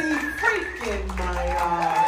see freak my eyes.